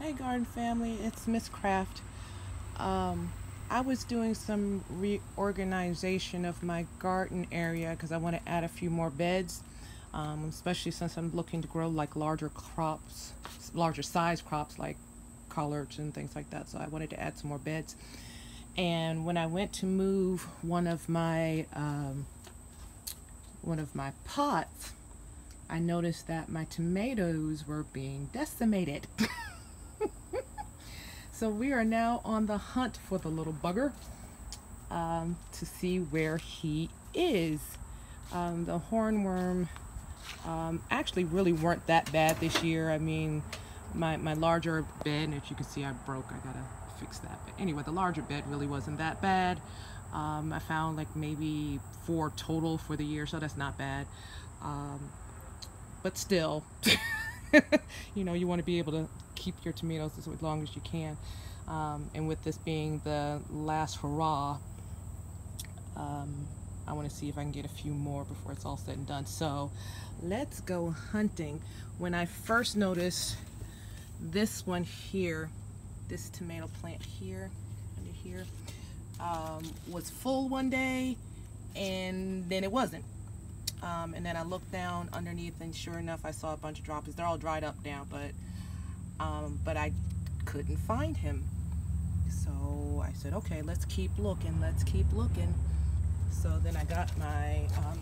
Hey garden family, it's Miss Kraft. Um, I was doing some reorganization of my garden area because I want to add a few more beds, um, especially since I'm looking to grow like larger crops, larger size crops like collards and things like that. So I wanted to add some more beds. And when I went to move one of my um, one of my pots, I noticed that my tomatoes were being decimated. So we are now on the hunt for the little bugger um, to see where he is. Um, the hornworm um, actually really weren't that bad this year. I mean, my, my larger bed, if you can see I broke, I gotta fix that. But anyway, the larger bed really wasn't that bad. Um, I found like maybe four total for the year, so that's not bad. Um, but still, you know, you want to be able to keep your tomatoes as long as you can. Um, and with this being the last hurrah, um, I want to see if I can get a few more before it's all said and done. So let's go hunting. When I first noticed this one here, this tomato plant here, under here, um, was full one day and then it wasn't. Um, and then I looked down underneath and sure enough I saw a bunch of droppings. They're all dried up now, but um, but I couldn't find him. So I said, okay, let's keep looking, let's keep looking. So then I got my, um,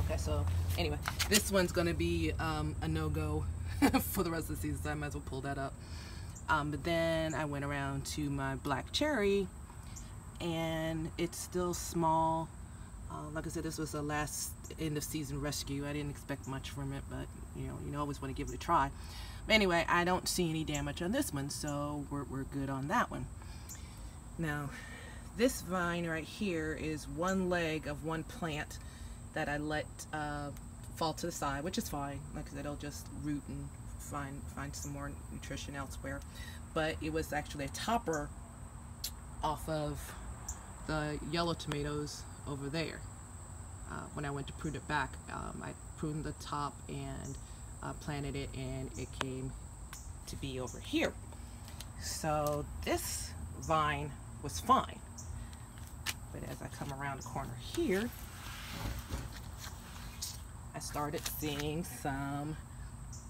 okay, so anyway, this one's gonna be um, a no-go for the rest of the season, so I might as well pull that up. Um, but then I went around to my black cherry and it's still small. Uh, like I said, this was a last end of season rescue. I didn't expect much from it, but you know, you always want to give it a try. But anyway, I don't see any damage on this one, so we're, we're good on that one. Now, this vine right here is one leg of one plant that I let uh, fall to the side, which is fine. Like I said, it'll just root and find, find some more nutrition elsewhere. But it was actually a topper off of the yellow tomatoes over there. Uh, when I went to prune it back, um, I pruned the top and uh, planted it and it came to be over here. So this vine was fine. But as I come around the corner here, I started seeing some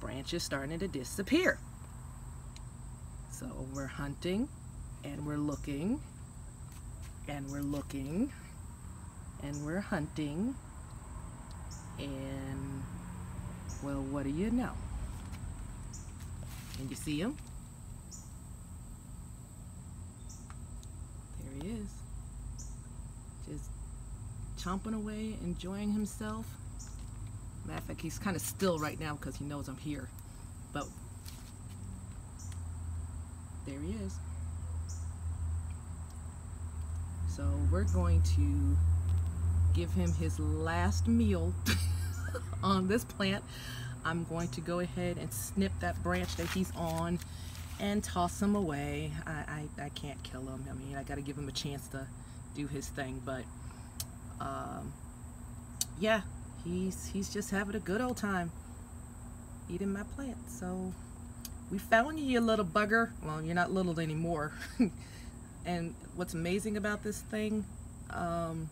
branches starting to disappear. So we're hunting and we're looking and we're looking and we're hunting and well, what do you know? Can you see him? There he is. Just chomping away, enjoying himself. Matter of fact, he's kind of still right now because he knows I'm here. But there he is. So we're going to give him his last meal on this plant. I'm going to go ahead and snip that branch that he's on and toss him away. I, I, I can't kill him. I mean, I got to give him a chance to do his thing. But, um, yeah, he's, he's just having a good old time eating my plant. So, we found you, you little bugger. Well, you're not little anymore. and what's amazing about this thing, um,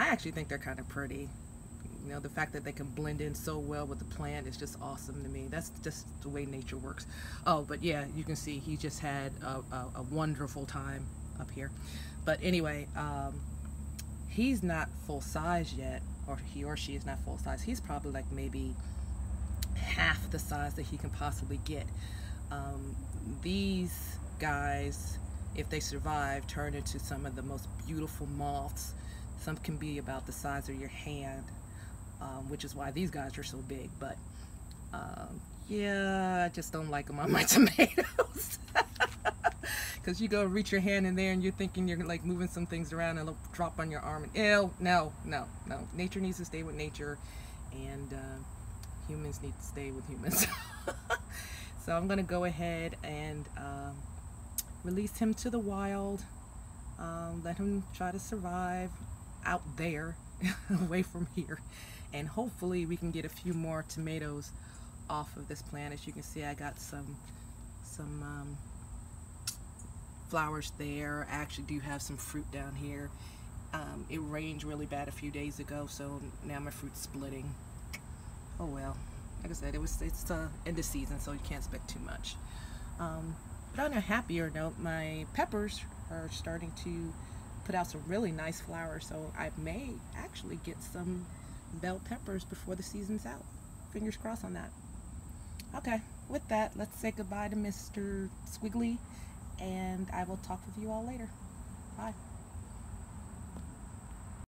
I actually think they're kind of pretty. You know, the fact that they can blend in so well with the plant is just awesome to me. That's just the way nature works. Oh, but yeah, you can see he just had a, a, a wonderful time up here. But anyway, um, he's not full size yet, or he or she is not full size. He's probably like maybe half the size that he can possibly get. Um, these guys, if they survive, turn into some of the most beautiful moths. Some can be about the size of your hand um, which is why these guys are so big. But um, yeah, I just don't like them on my tomatoes. Because you go reach your hand in there and you're thinking you're like moving some things around and it'll drop on your arm. And ew, no, no, no. Nature needs to stay with nature and uh, humans need to stay with humans. so I'm going to go ahead and um, release him to the wild. Um, let him try to survive out there away from here and hopefully we can get a few more tomatoes off of this plant as you can see I got some some um, flowers there. I actually do have some fruit down here. Um, it rained really bad a few days ago, so now my fruit's splitting. Oh well. Like I said, it was it's uh, end of season, so you can't expect too much. Um, but on a happier note, my peppers are starting to put out some really nice flowers, so I may actually get some bell peppers before the season's out. Fingers crossed on that. Okay, with that, let's say goodbye to Mr. Squiggly, and I will talk with you all later. Bye.